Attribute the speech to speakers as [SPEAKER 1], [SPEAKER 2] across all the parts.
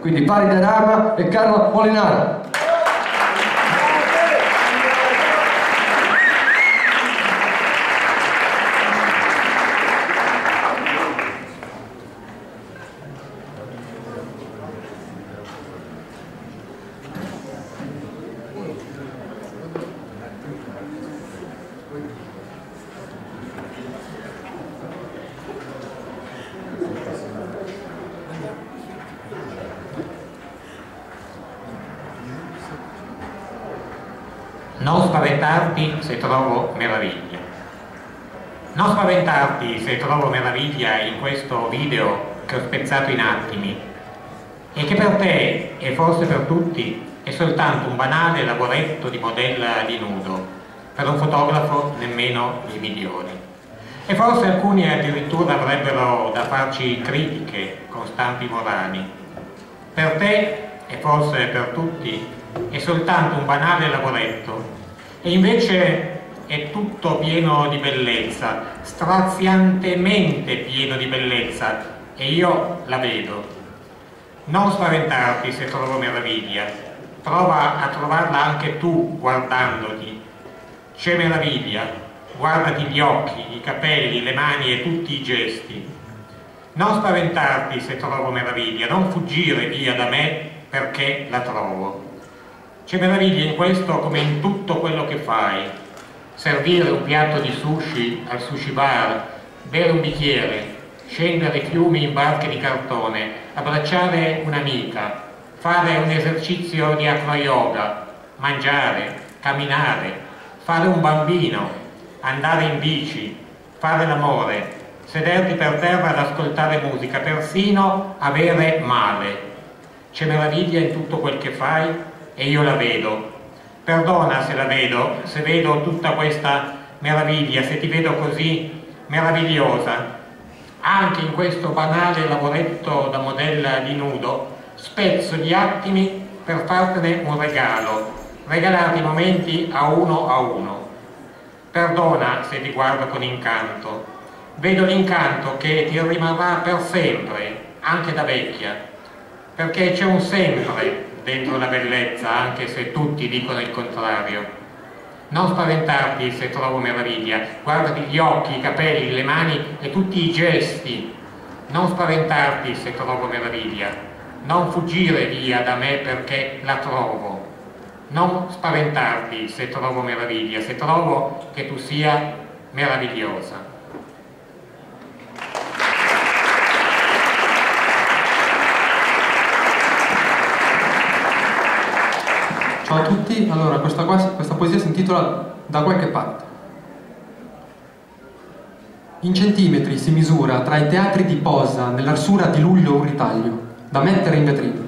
[SPEAKER 1] Quindi Pari Rama e Carlo Molinaro.
[SPEAKER 2] Non spaventarti se trovo meraviglia. Non spaventarti se trovo meraviglia in questo video che ho spezzato in attimi e che per te e forse per tutti è soltanto un banale lavoretto di modella di nudo, per un fotografo nemmeno i migliori. E forse alcuni addirittura avrebbero da farci critiche con stampi morali. Per te e forse per tutti è soltanto un banale lavoretto e invece è tutto pieno di bellezza, straziantemente pieno di bellezza e io la vedo. Non spaventarti se trovo meraviglia, prova a trovarla anche tu guardandoti. C'è meraviglia, guardati gli occhi, i capelli, le mani e tutti i gesti. Non spaventarti se trovo meraviglia, non fuggire via da me perché la trovo. C'è meraviglia in questo come in tutto quello che fai. Servire un piatto di sushi al sushi bar, bere un bicchiere, scendere fiumi in barche di cartone, abbracciare un'amica, fare un esercizio di acro yoga, mangiare, camminare, fare un bambino, andare in bici, fare l'amore, sederti per terra ad ascoltare musica, persino avere male. C'è meraviglia in tutto quel che fai? E io la vedo. Perdona se la vedo, se vedo tutta questa meraviglia, se ti vedo così meravigliosa. Anche in questo banale lavoretto da modella di nudo, spezzo gli attimi per fartene un regalo, regalarti momenti a uno a uno. Perdona se ti guardo con incanto, vedo l'incanto che ti rimarrà per sempre, anche da vecchia, perché c'è un sempre dentro la bellezza, anche se tutti dicono il contrario. Non spaventarti se trovo meraviglia, guardati gli occhi, i capelli, le mani e tutti i gesti. Non spaventarti se trovo meraviglia, non fuggire via da me perché la trovo. Non spaventarti se trovo meraviglia, se trovo che tu sia meravigliosa.
[SPEAKER 3] Ciao a tutti, allora questa, qua, questa poesia si intitola Da qualche parte. In centimetri si misura tra i teatri di posa nell'arsura di luglio un ritaglio, da mettere in vetrina.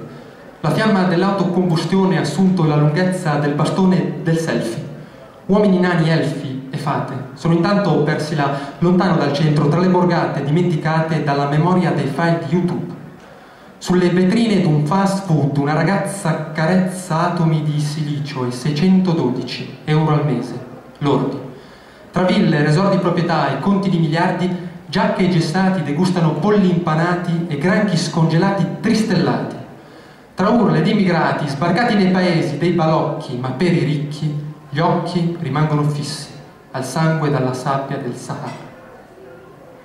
[SPEAKER 3] La fiamma dell'autocombustione ha assunto la lunghezza del bastone del selfie. Uomini nani, elfi e fate sono intanto persi là, lontano dal centro, tra le borgate dimenticate dalla memoria dei file di YouTube. Sulle vetrine d'un fast food una ragazza carezza atomi di silicio e 612 euro al mese, lordi. Tra ville, resort di proprietà e conti di miliardi, giacche gestati degustano polli impanati e granchi scongelati tristellati. Tra urle di immigrati sbarcati nei paesi dei balocchi, ma per i ricchi, gli occhi rimangono fissi al sangue dalla sabbia del Sahara.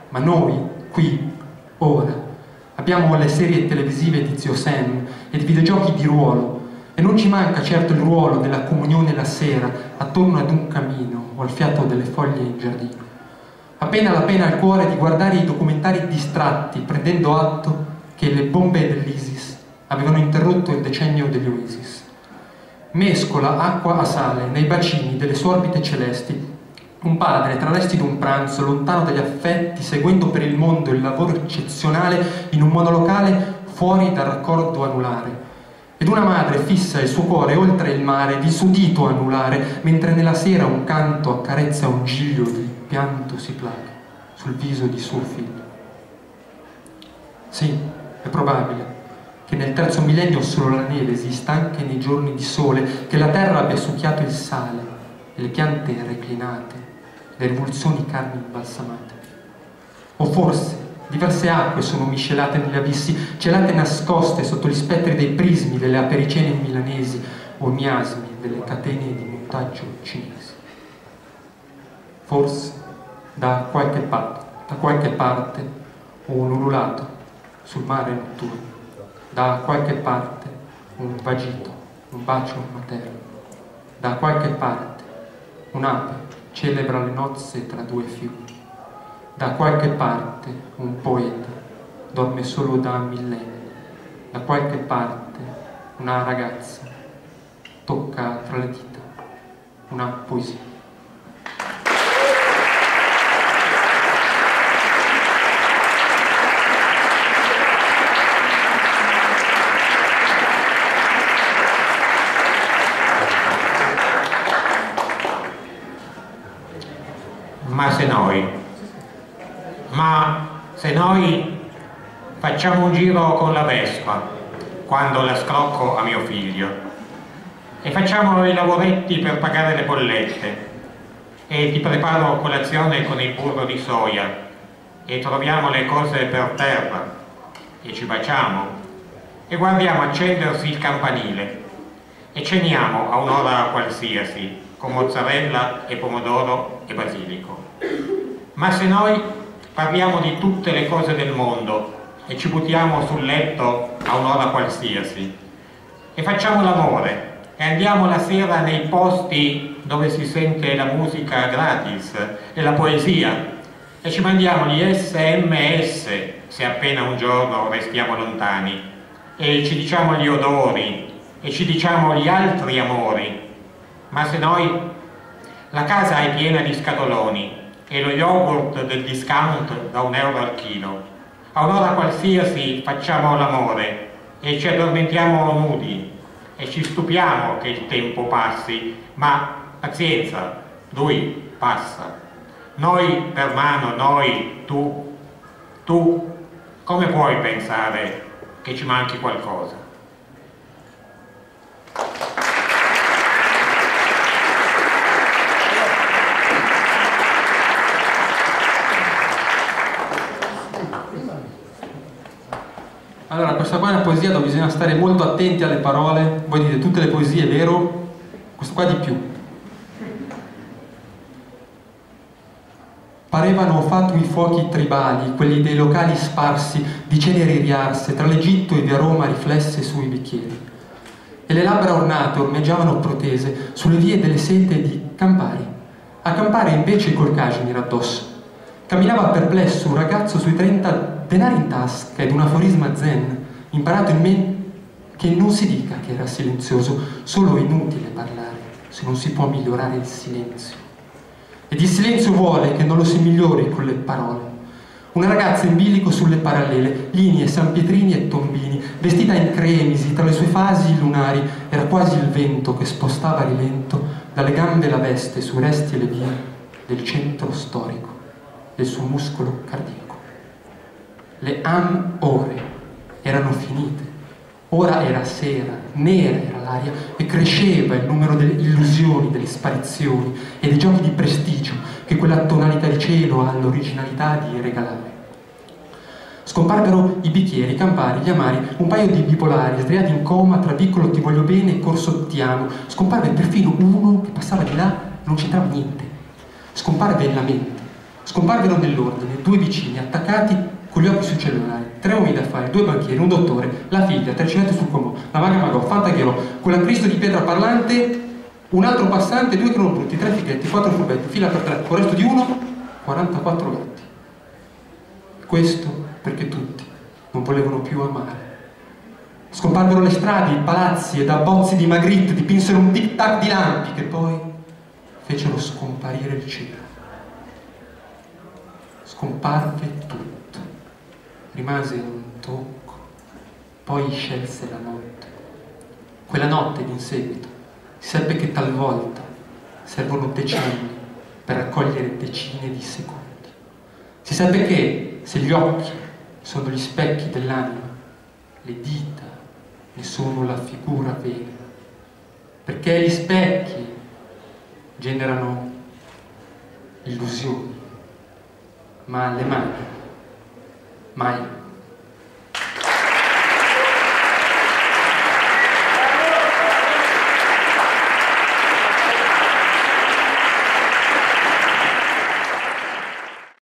[SPEAKER 3] Ma noi, qui, ora, Abbiamo le serie televisive di Zio Sam e di videogiochi di ruolo e non ci manca certo il ruolo della comunione la sera attorno ad un camino o al fiato delle foglie in giardino. Appena la pena al cuore di guardare i documentari distratti prendendo atto che le bombe dell'ISIS avevano interrotto il decennio degli Oasis. Mescola acqua a sale nei bacini delle sue orbite celesti un padre, tra resti d'un pranzo, lontano dagli affetti, seguendo per il mondo il lavoro eccezionale in un monolocale fuori dal raccordo anulare. Ed una madre fissa il suo cuore oltre il mare, di suo dito anulare, mentre nella sera un canto accarezza un giglio di pianto si placa sul viso di suo figlio. Sì, è probabile che nel terzo millennio solo la neve esista anche nei giorni di sole, che la terra abbia succhiato il sale e le piante reclinate le rivoluzioni carni imbalsamate. O forse Diverse acque sono miscelate negli abissi, celate nascoste sotto gli spettri dei prismi delle apericene milanesi o miasmi delle catene di montaggio cinesi. Forse da qualche, parte, da qualche parte un ululato sul mare notturno, da qualche parte un vagito, un bacio materno, da qualche parte un'ape celebra le nozze tra due fiumi. Da qualche parte un poeta dorme solo da millenni. Da qualche parte una ragazza tocca tra le dita una poesia.
[SPEAKER 2] ma se noi, ma se noi facciamo un giro con la Vespa quando la scrocco a mio figlio. E facciamo i lavoretti per pagare le bollette. E ti preparo colazione con il burro di soia. E troviamo le cose per terra. E ci baciamo. E guardiamo accendersi il campanile. E ceniamo a un'ora qualsiasi con mozzarella e pomodoro e basilico. Ma se noi parliamo di tutte le cose del mondo e ci buttiamo sul letto a un'ora qualsiasi e facciamo l'amore e andiamo la sera nei posti dove si sente la musica gratis e la poesia e ci mandiamo gli sms se appena un giorno restiamo lontani e ci diciamo gli odori e ci diciamo gli altri amori ma se noi la casa è piena di scatoloni e lo yogurt del discount da un euro al chilo. A un'ora qualsiasi facciamo l'amore e ci addormentiamo nudi e ci stupiamo che il tempo passi, ma pazienza, lui passa. Noi per mano, noi, tu, tu, come puoi pensare che ci manchi qualcosa?
[SPEAKER 3] Allora, questa qua è una poesia dove bisogna stare molto attenti alle parole. Voi dite tutte le poesie, vero? Questo qua di più. Parevano fatui fuochi tribali, quelli dei locali sparsi di ceneri riarse, tra l'Egitto e via Roma riflesse sui bicchieri. E le labbra ornate ormeggiavano protese sulle vie delle sete di Campari. A Campari invece col Casimir addosso. Camminava perplesso un ragazzo sui 30 denari in tasca ed un aforisma zen, imparato in me che non si dica che era silenzioso, solo inutile parlare se non si può migliorare il silenzio. Ed il silenzio vuole che non lo si migliori con le parole. Una ragazza in bilico sulle parallele, linee, sanpietrini e tombini, vestita in cremisi tra le sue fasi lunari, era quasi il vento che spostava a rilento dalle gambe la veste sui resti e le vie del centro storico del suo muscolo cardiaco. Le am ore erano finite. Ora era sera, nera era l'aria e cresceva il numero delle illusioni, delle sparizioni e dei giochi di prestigio che quella tonalità di cielo ha l'originalità di regalare. Scomparvero i bicchieri, i campari, gli amari, un paio di bipolari sdraiati in coma tra piccolo ti voglio bene e corso ti amo. Scomparve perfino uno che passava di là e non c'entrava niente. Scomparve la mente. Scomparvero nell'ordine due vicini attaccati con gli occhi sui cellulari, tre uomini da fare, due banchieri, un dottore, la figlia, tre civette sul comò, la maga magò, Fantagherò, Cristo di pietra parlante, un altro passante, due cronobrutti, tre fighetti, quattro furbetti, fila per tre, con il resto di uno, 44 gatti. Questo perché tutti non volevano più amare. Scomparvero le strade, i palazzi e da bozzi di Magritte dipinsero un tic-tac di lampi che poi fecero scomparire il cielo. Scomparve tutto rimase un tocco, poi scelse la notte. Quella notte in seguito si seppe che talvolta servono decenni per raccogliere decine di secondi. Si seppe che se gli occhi sono gli specchi dell'anima, le dita ne sono la figura vera, perché gli specchi generano illusioni, ma le mani 妈耶